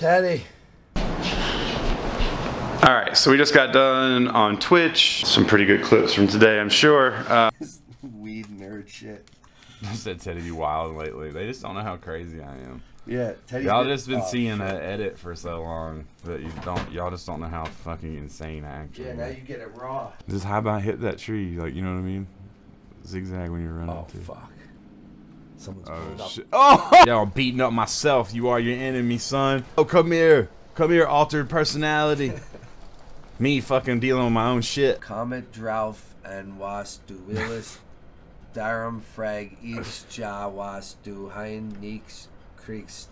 Teddy. All right, so we just got done on Twitch. Some pretty good clips from today, I'm sure. Uh, Weed nerd shit. I said Teddy be wild lately. They just don't know how crazy I am. Yeah, Teddy. Y'all just been seeing that edit for so long that you don't. Y'all just don't know how fucking insane I actually. Yeah, now you get it raw. Just how about hit that tree? Like you know what I mean? Zigzag when you're running Oh too. fuck. Someone's Oh shit! Oh, yeah, I'm beating up myself. You are your enemy, son. Oh, come here, come here, altered personality. Me fucking dealing with my own shit. Comet Drauf and was du Willis. Darum frag each ja was du hein nix kriegst.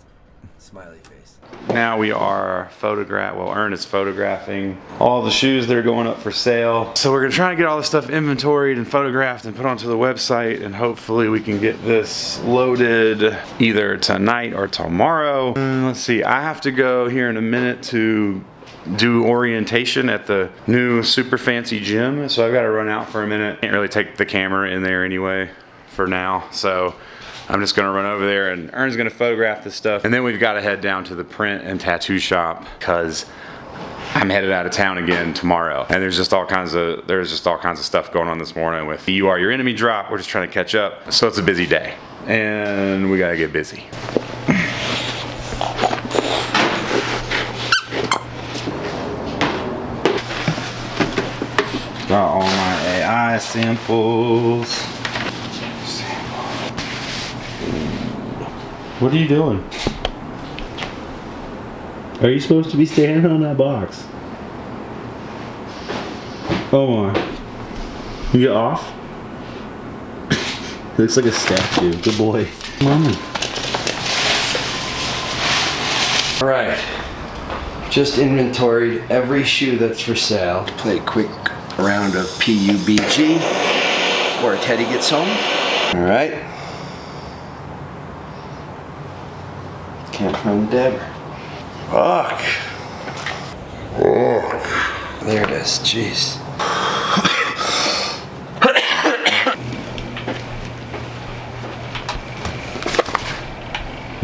Smiley face. now we are photograph. Well, Ern is photographing all the shoes that are going up for sale. So we're gonna try and get all this stuff inventoried and photographed and put onto the website, and hopefully we can get this loaded either tonight or tomorrow. Uh, let's see. I have to go here in a minute to do orientation at the new super fancy gym, so I've got to run out for a minute. Can't really take the camera in there anyway for now, so I'm just gonna run over there and Ern's gonna photograph this stuff, and then we've got to head down to the print and tattoo shop because I'm headed out of town again tomorrow, and there's just all kinds of there's just all kinds of stuff going on this morning with you are your enemy drop. We're just trying to catch up, so it's a busy day, and we gotta get busy. Got all my AI samples. What are you doing? Are you supposed to be standing on that box? Oh my. You get off? Looks like a statue. Good boy. Mama. All right. Just inventoried every shoe that's for sale. Play a quick round of PUBG before Teddy gets home. All right. Can't Deborah. Fuck. Fuck. There it is. Jeez.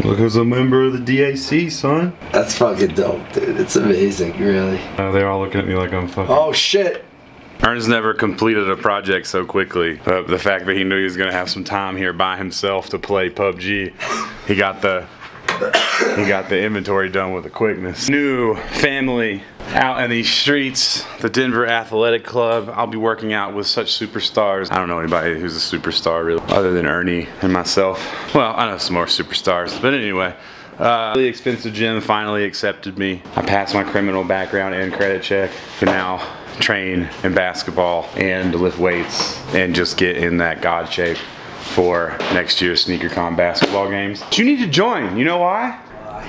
Look who's a member of the DAC, son. That's fucking dope, dude. It's amazing, really. Uh, they're all looking at me like I'm fucking. Oh shit. Ernest never completed a project so quickly. Uh, the fact that he knew he was going to have some time here by himself to play PUBG, he got the he got the inventory done with a quickness. New family out in these streets, the Denver Athletic Club. I'll be working out with such superstars. I don't know anybody who's a superstar really, other than Ernie and myself. Well, I know some more superstars, but anyway. Uh, really expensive gym finally accepted me. I passed my criminal background and credit check. Can now train in basketball and lift weights and just get in that god shape for next year's SneakerCon basketball games. But you need to join. You know why?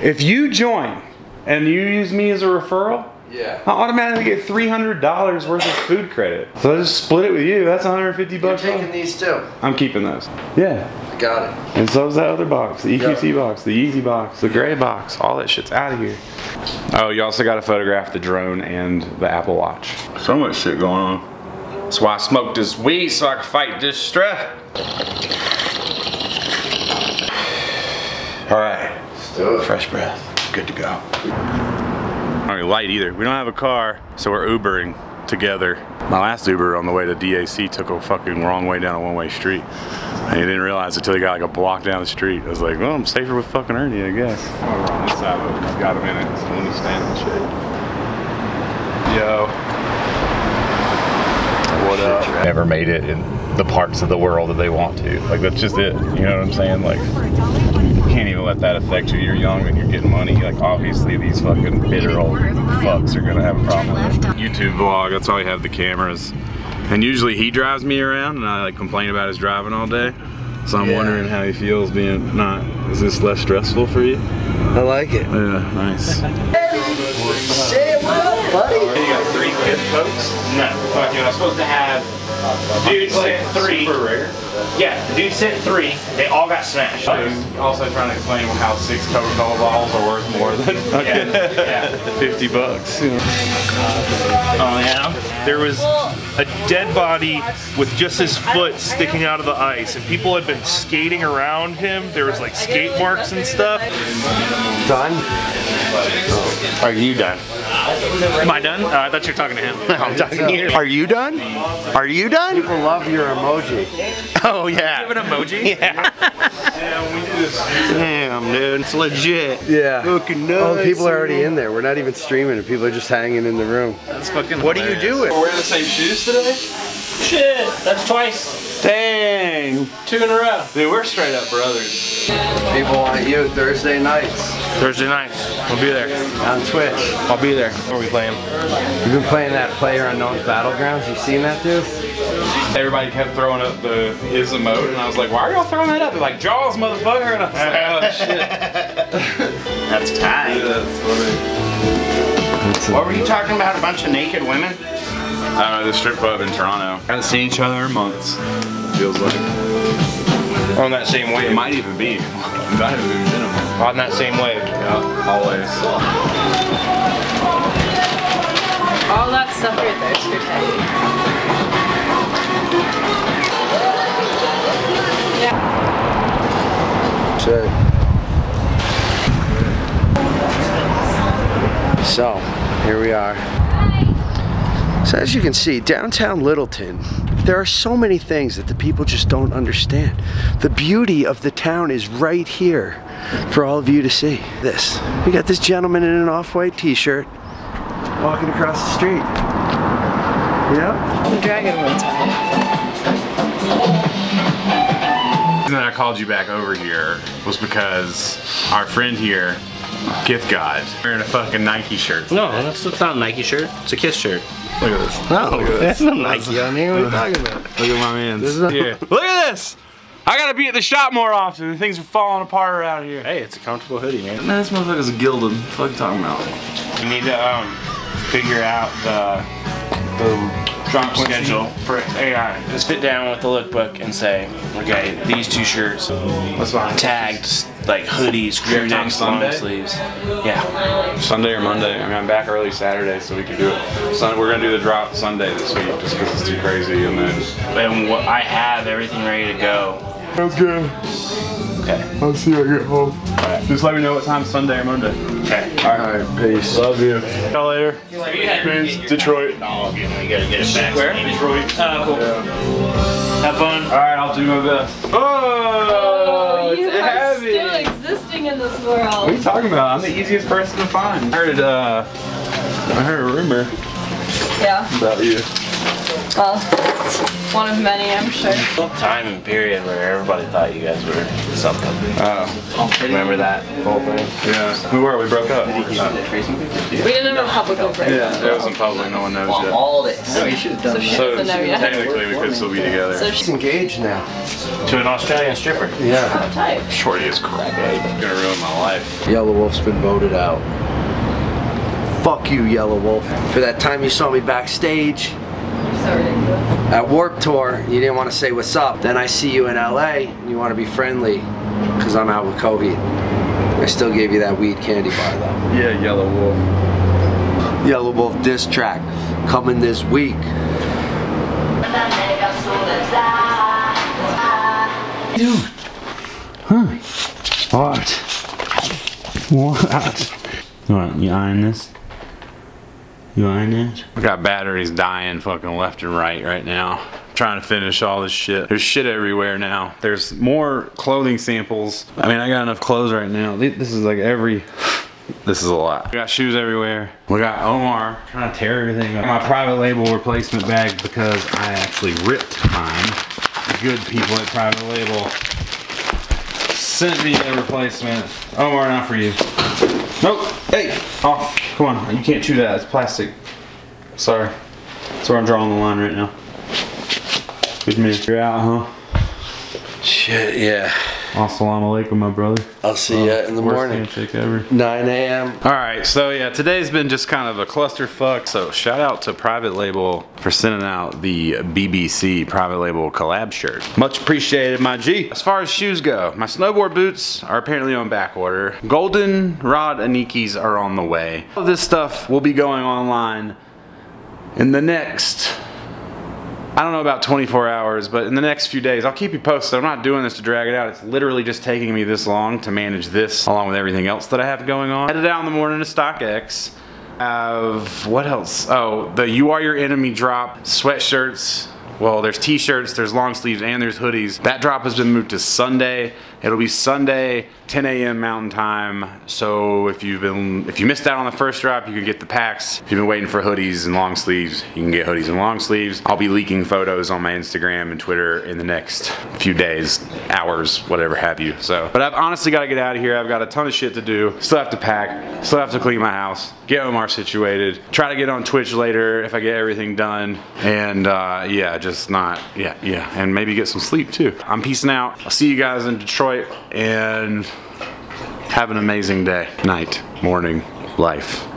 If you join and you use me as a referral, Yeah. I automatically get $300 worth of food credit. So I just split it with you. That's 150 You're bucks. taking off. these too. I'm keeping those. Yeah. Got it. And so's that other box, the EQT box, the Yeezy box, the gray box, all that shit's out of here. Oh, you also got to photograph the drone and the Apple Watch. So much shit going on. That's why I smoked this weed so I could fight this stress. All right, Let's fresh breath, good to go. Not really light either. We don't have a car, so we're Ubering together. My last Uber on the way to DAC took a fucking wrong way down a one-way street. And he didn't realize it until he got like a block down the street. I was like, well, I'm safer with fucking Ernie, I guess. Over on this side, but he's got a minute, so let me stand and shit. Yo. What? Never made it in the parts of the world that they want to. Like, that's just it. You know what I'm saying? Like, you can't even let that affect you. You're young and you're getting money. Like, obviously, these fucking bitter old fucks are gonna have a problem with it. YouTube vlog, that's why we have the cameras. And usually he drives me around and I like complain about his driving all day. So I'm Yeah. wondering how he feels being not, is this less stressful for you? I like it. Yeah, nice. Say what up, buddy? You got three kids, folks? No. Fuck you. I'm supposed to have Dude sent three. Yeah, the dude sent three. They all got smashed. Also trying to explain how six Coca-Cola bottles are worth more than Yeah, yeah. 50 bucks. you know. Oh yeah. There was a dead body with just his foot sticking out of the ice, and people had been skating around him. There was like skate marks and stuff. Done? Oh. Are you done? Am I done? Oh, I thought you were talking to him. No, I'm talking to you. Are you done? Are you done? People love your emoji. Oh yeah. Give an emoji. Yeah. Damn, dude, it's legit. Yeah. Fucking Oh, nice. people are already in there. We're not even streaming, and people are just hanging in the room. That's fucking. What are you doing? We're wearing the same shoes today? Shit, that's twice. Dang! Two in a row. Dude, we're straight up brothers. People want you Thursday nights Thursday night. We'll be there. on Twitch. I'll be there. Where are we playing? You've been playing that PlayerUnknown's Battlegrounds. You seen that, dude? Everybody kept throwing up the his emote, and I was like, "Why are y'all throwing that up?" They're like, "Jaws, motherfucker!" And I was like, "Oh shit." That's tight. That's funny. What were you talking about? A bunch of naked women? I don't know the strip club in Toronto. Haven't seen each other in months. Feels like On that same way. it might even be. It might have even been a month. On that same wave. Yeah, always. All that stuff right there is for Teddy. Shit. So, here we are. So as you can see, downtown Littleton, there are so many things that the people just don't understand. The beauty of the town is right here for all of you to see. This. We got this gentleman in an off-white t-shirt walking across the street. Yeah? The dragon one's The reason I called you back over here was because our friend here, Kith God, wearing a fucking Nike shirt. No, that's, that's not a Nike shirt. It's a Kith shirt. Look at this. No, that's not Nike on here. What are you talking about? Look at my man. This is here. Look at this. I gotta be at the shop more often. Things are falling apart around here. Hey, it's a comfortable hoodie, man. Man, this motherfucker's gilded. What are you talking about? We need to um, figure out the drop schedule for AI. Just sit down with the lookbook and say, okay, these two shirts What's fine? tagged like hoodies, crew necks, long sleeves. Yeah. Sunday or Monday. I mean, I'm back early Saturday, so we can do it. Sun, we're gonna do the drop Sunday this week, just because it's too crazy. And then And what I have everything ready to go. Good. Okay. I'll see you when I get home. Just let me know what time Sunday or Monday. Okay. All right, peace. Love you. Y'all later. Peace. Detroit. Oh, you you gotta get it back. Where? Detroit. Oh, cool. Have fun. All right, I'll do my best. Oh, you it's are heavy. still existing in this world. What are you talking about? I'm the easiest person to find. I heard, uh, I heard a rumor Yeah. about you. Well, it's one of many, I'm sure. Time and period where everybody thought you guys were something. Oh, Remember that whole thing? yeah. Who were we? Broke up. We didn't have a public break. Yeah, it was in public. No one knows yet. all this. No, you should have done So she So doesn't know yet. technically, we could still be together. So she's engaged now. To an Australian stripper. Yeah. Shorty is crack. Gonna ruin my life. Yelawolf's been voted out. Fuck you, Yelawolf. For that time you saw me backstage So ridiculous. at Warped Tour, you didn't want to say what's up. Then I see you in LA and you want to be friendly because I'm out with Coheed. I still gave you that weed candy bar though. Yeah, Yelawolf. Yellow Wolf diss track coming this week. Dude. Huh. What? What? What, you eyeing this? You it? We got batteries dying fucking left and right right now. Trying to finish all this shit. There's shit everywhere now. There's more clothing samples. I mean, I got enough clothes right now. This is like every. This is a lot. We got shoes everywhere. We got Omar trying to tear everything up. My private label replacement bag because I actually ripped mine. The good people at private label sent me a replacement. Omar, not for you. Nope. Hey, off. Come on. You can't chew that. It's plastic. Sorry. That's where I'm drawing the line right now. Good man. You're out, huh? Shit, yeah. Assalamu alaikum, my brother. I'll see you in the Worst morning. handshake ever. 9 a.m. All right, so yeah, today's been just kind of a clusterfuck. So shout out to Private Label for sending out the BBC Private Label collab shirt. Much appreciated, my G. As far as shoes go, my snowboard boots are apparently on back order. Golden Rod Anikis are on the way. All of this stuff will be going online in the next I don't know about 24 hours, but in the next few days, I'll keep you posted. I'm not doing this to drag it out. It's literally just taking me this long to manage this along with everything else that I have going on. Headed out in the morning to StockX. Have, what else? Oh, the You Are Your Enemy drop, sweatshirts. Well, there's t-shirts, there's long sleeves, and there's hoodies. That drop has been moved to Sunday. It'll be Sunday, 10 a.m. Mountain Time. So if you've been, if you missed out on the first drop, you can get the packs. If you've been waiting for hoodies and long sleeves, you can get hoodies and long sleeves. I'll be leaking photos on my Instagram and Twitter in the next few days, hours, whatever have you. So, but I've honestly got to get out of here. I've got a ton of shit to do. Still have to pack. Still have to clean my house. Get Omar situated. Try to get on Twitch later if I get everything done. And uh, yeah, just not, yeah, yeah. And maybe get some sleep too. I'm peacing out. I'll see you guys in Detroit and have an amazing day, night, morning, life.